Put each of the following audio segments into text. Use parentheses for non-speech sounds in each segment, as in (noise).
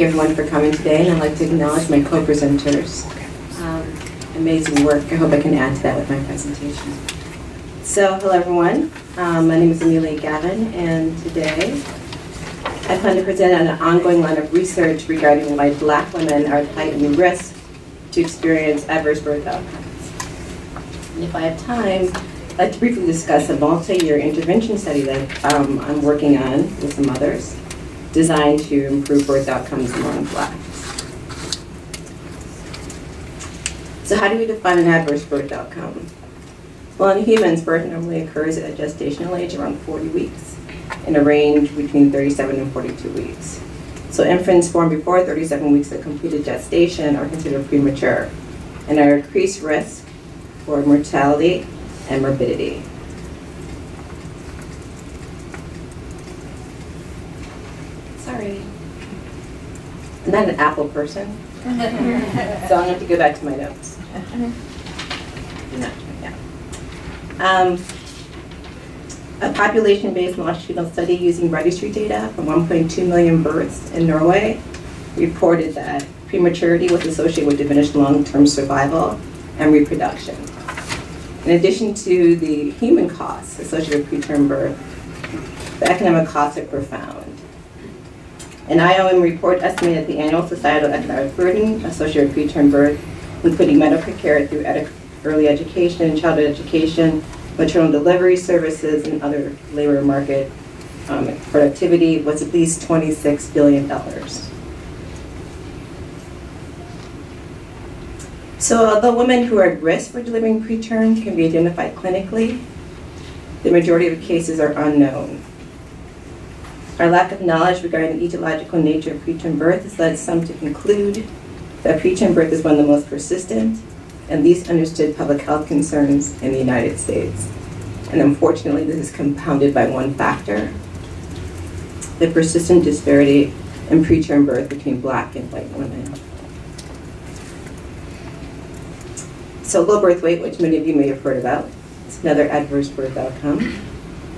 you everyone for coming today, and I'd like to acknowledge my co-presenters. Um, amazing work. I hope I can add to that with my presentation. So, hello everyone. Um, my name is Amelia Gavin, and today I plan to present an ongoing line of research regarding why black women are at heightened risk to experience adverse birth outcomes. And if I have time, I'd like to briefly discuss a multi-year intervention study that um, I'm working on with some others designed to improve birth outcomes among blacks. So how do we define an adverse birth outcome? Well, in humans, birth normally occurs at a gestational age around 40 weeks, in a range between 37 and 42 weeks. So infants born before 37 weeks of completed gestation are considered premature and are at increased risk for mortality and morbidity. Sorry. I'm not an Apple person, (laughs) so I'm going to have to go back to my notes. No, yeah. Um, a population-based longitudinal study using registry data from 1.2 million births in Norway reported that prematurity was associated with diminished long-term survival and reproduction. In addition to the human costs associated with preterm birth, the economic costs are profound. An IOM report estimated the annual societal economic burden associated with preterm birth, including medical care through ed early education, childhood education, maternal delivery services, and other labor market um, productivity, was at least $26 billion. So although women who are at risk for delivering preterm can be identified clinically, the majority of cases are unknown. Our lack of knowledge regarding the etiological nature of preterm birth has led some to conclude that preterm birth is one of the most persistent and least understood public health concerns in the United States. And unfortunately, this is compounded by one factor, the persistent disparity in preterm birth between black and white women. So low birth weight, which many of you may have heard about, is another adverse birth outcome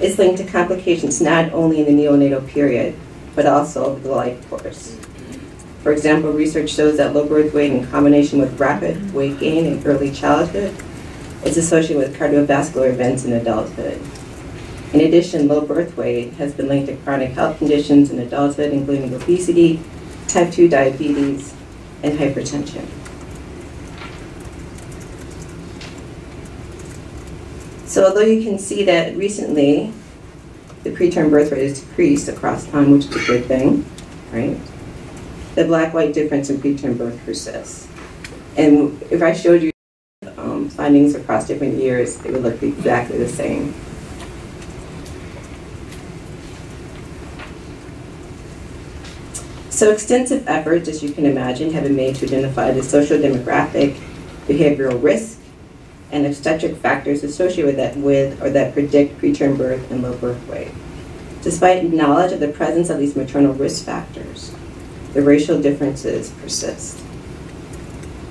is linked to complications not only in the neonatal period, but also over the life course. For example, research shows that low birth weight in combination with rapid weight gain in early childhood is associated with cardiovascular events in adulthood. In addition, low birth weight has been linked to chronic health conditions in adulthood, including obesity, type 2 diabetes, and hypertension. So although you can see that recently the preterm birth rate has decreased across time, which is a good thing, right? The black-white difference in preterm birth persists. And if I showed you um, findings across different years, it would look exactly the same. So extensive efforts, as you can imagine, have been made to identify the social demographic, behavioral risk, and obstetric factors associated with that with or that predict preterm birth and low birth weight. Despite knowledge of the presence of these maternal risk factors, the racial differences persist.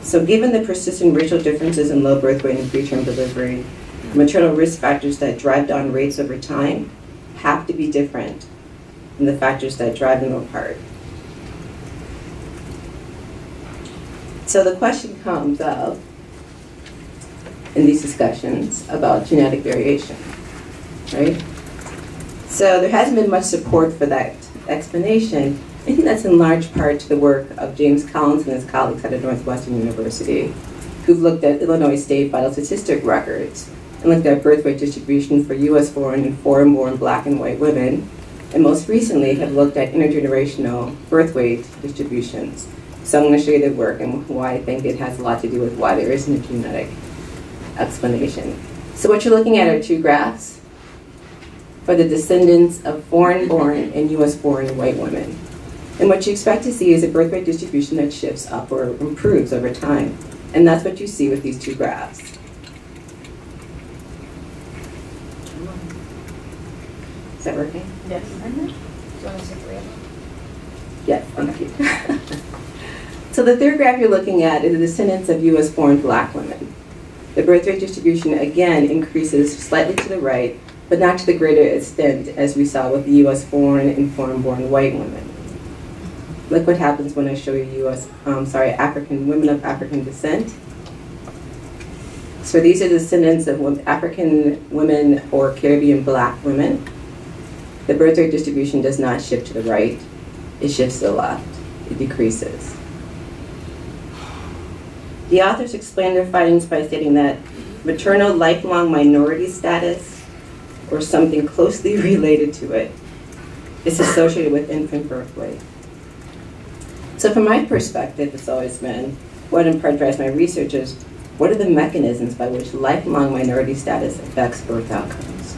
So given the persistent racial differences in low birth weight and preterm delivery, maternal risk factors that drive down rates over time have to be different than the factors that drive them apart. So the question comes of, in these discussions about genetic variation, right? So there hasn't been much support for that explanation. I think that's in large part to the work of James Collins and his colleagues at the Northwestern University, who've looked at Illinois state vital statistic records and looked at birth weight distribution for US born and foreign born black and white women, and most recently have looked at intergenerational birth weight distributions. So I'm going to show you the work and why I think it has a lot to do with why there isn't a genetic explanation. So what you're looking at are two graphs for the descendants of foreign-born and U.S.-born white women. And what you expect to see is a birth rate distribution that shifts up or improves over time. And that's what you see with these two graphs. Is that working? Yes. Mm -hmm. Do you want to see three of? Yes, thank you. (laughs) so the third graph you're looking at is the descendants of U.S.-born black women. The birth rate distribution again increases slightly to the right, but not to the greater extent as we saw with the US born and foreign born white women. Look what happens when I show you U.S. Um, sorry, African women of African descent. So these are descendants of African women or Caribbean black women. The birth rate distribution does not shift to the right, it shifts to the left, it decreases. The authors explain their findings by stating that maternal lifelong minority status, or something closely (laughs) related to it, is associated with infant birth weight. So from my perspective, it's always been, what in part drives my research is, what are the mechanisms by which lifelong minority status affects birth outcomes?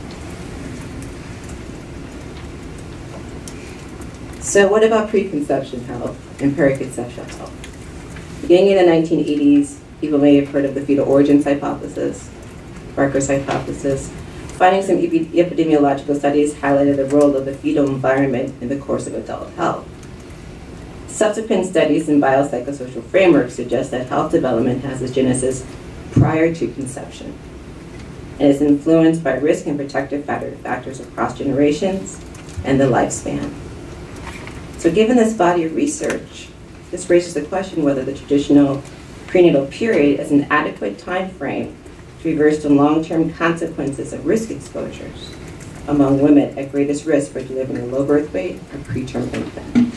So what about preconception health and periconception health? Beginning in the 1980s, people may have heard of the fetal origins hypothesis, Barker's hypothesis. Findings from epi- epidemiological studies highlighted the role of the fetal environment in the course of adult health. Subsequent studies in biopsychosocial frameworks suggest that health development has its genesis prior to conception and is influenced by risk and protective factor- factors across generations and the lifespan. So given this body of research, this raises the question whether the traditional prenatal period is an adequate time frame to reverse the long-term consequences of risk exposures among women at greatest risk for delivering a low birth weight or preterm infant.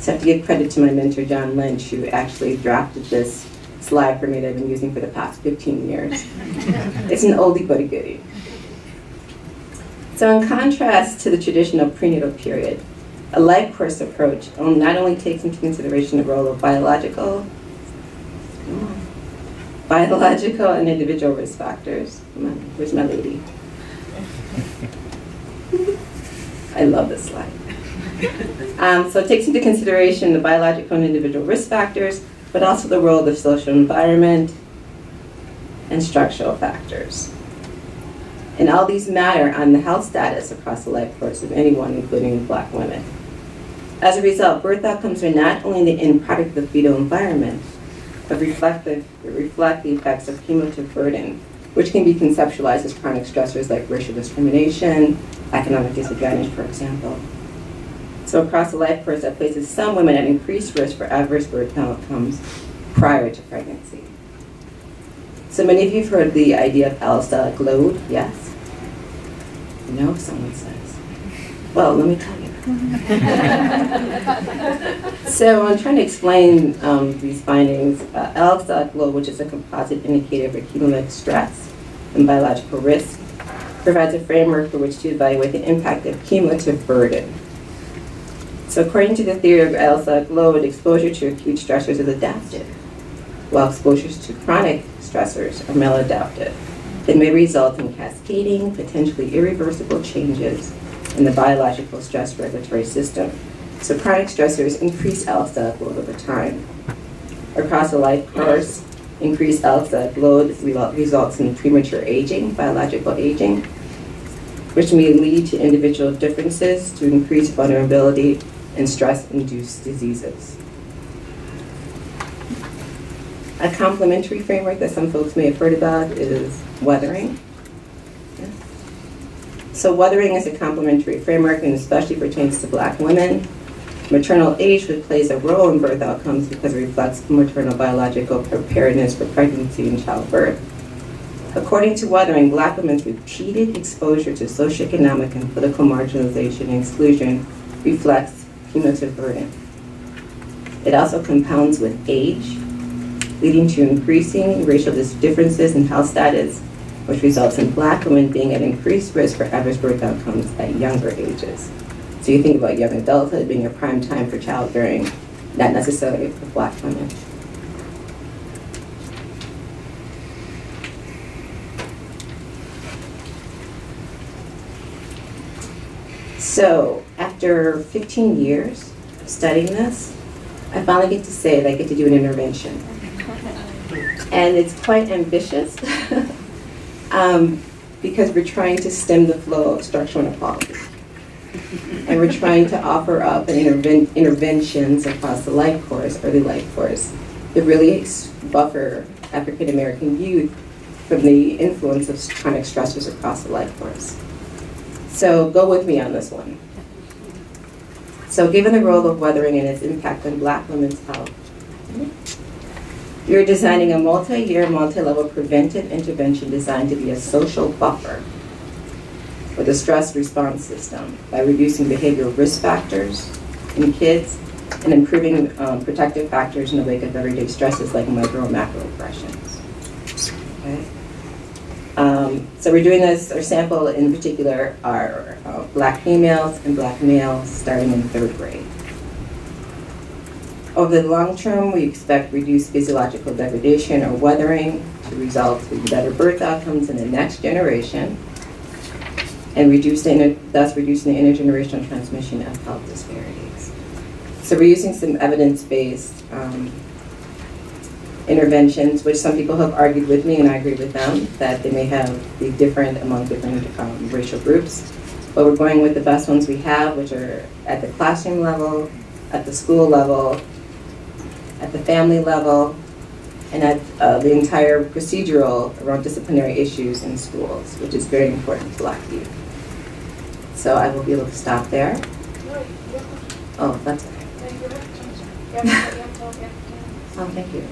So I have to give credit to my mentor, John Lynch, who actually drafted this slide for me that I've been using for the past 15 years. (laughs) It's an oldie but a goodie. So in contrast to the traditional prenatal period, a life course approach not only takes into consideration the role of biological, biological and individual risk factors. Where's my lady? I love this slide. Um, so it takes into consideration the biological and individual risk factors, but also the role of the social environment and structural factors. And all these matter on the health status across the life course of anyone, including black women. As a result, birth outcomes are not only the end product of the fetal environment, but reflect the, reflect the effects of cumulative burden, which can be conceptualized as chronic stressors like racial discrimination, economic disadvantage, for example. So across the life course, that places some women at increased risk for adverse birth outcomes prior to pregnancy. So many of you have heard the idea of allostatic load, yes? No, someone says. Well, let me tell you. (laughs) so I'm trying to explain um, these findings. Uh, allostatic load, which is a composite indicator for cumulative stress and biological risk, provides a framework for which to evaluate the impact of cumulative burden. So according to the theory of allostatic load, exposure to acute stressors is adaptive, while exposures to chronic stressors are maladaptive. It may result in cascading, potentially irreversible changes in the biological stress regulatory system. So chronic stressors increase allostatic load over time. Across a life course, increased allostatic load results in premature aging, biological aging, which may lead to individual differences to increase vulnerability and stress-induced diseases. A complementary framework that some folks may have heard about is weathering. So weathering is a complementary framework and especially pertains to black women. Maternal age plays a role in birth outcomes because it reflects maternal biological preparedness for pregnancy and childbirth. According to Weathering, black women's repeated exposure to socioeconomic and political marginalization and exclusion reflects cumulative burden. It also compounds with age, leading to increasing racial differences in health status, which results in black women being at increased risk for adverse birth outcomes at younger ages. So you think about young adulthood being a prime time for childbearing, not necessarily for black women. So after 15 years of studying this, I finally get to say that I get to do an intervention. (laughs) And it's quite ambitious (laughs) um, because we're trying to stem the flow of structural inequality. And we're trying to offer up an interven- interventions across the life course, early life course, that really buffer African American youth from the influence of chronic stressors across the life course. So go with me on this one. So given the role of weathering and its impact on black women's health, you're designing a multi-year, multi-level preventive intervention designed to be a social buffer for the stress response system by reducing behavioral risk factors in kids and improving um, protective factors in the wake of everyday stresses like micro and macro aggressions. Okay? Um, so we're doing this, our sample in particular are uh, black females and black males starting in third grade. Over the long term, we expect reduced physiological degradation or weathering to result in better birth outcomes in the next generation and reduce the thus reducing the intergenerational transmission of health disparities. So we're using some evidence-based um, interventions, which some people have argued with me, and I agree with them, that they may have be different among different um, racial groups. But we're going with the best ones we have, which are at the classroom level, at the school level, at the family level, and at uh, the entire procedural around disciplinary issues in schools, which is very important to Black youth. So I will be able to stop there. Oh, that's okay. Oh, thank you. You-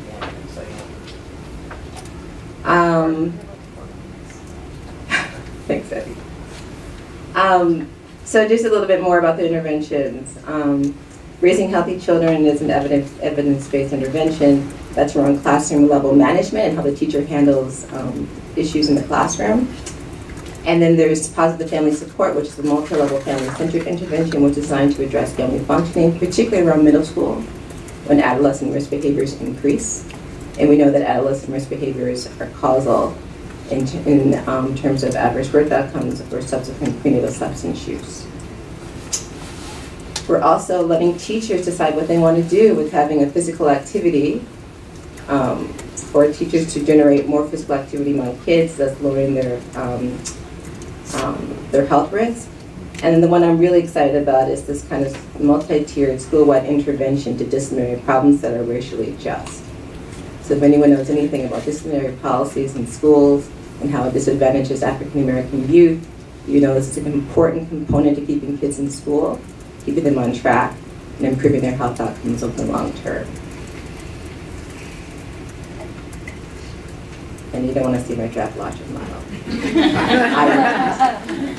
Um, (laughs) Thanks, Eddie. Um, so just a little bit more about the interventions. Um, raising healthy children is an evidence, evidence-based intervention that's around classroom level management and how the teacher handles um, issues in the classroom. And then there's positive family support, which is a multi-level family-centered intervention, which is designed to address family functioning, particularly around middle school, when adolescent risk behaviors increase. And we know that adolescent risk behaviors are causal in, in um, terms of adverse birth outcomes or subsequent prenatal substance use. We're also letting teachers decide what they want to do with having a physical activity um, for teachers to generate more physical activity among kids, thus lowering their, um, um, their health risk. And then the one I'm really excited about is this kind of multi-tiered school-wide intervention to disciplinary problems that are racially just. So if anyone knows anything about disciplinary policies in schools and how it disadvantages African American youth, you know this is an important component to keeping kids in school, keeping them on track, and improving their health outcomes over the long term. And you don't want to see my draft logic model. (laughs) I-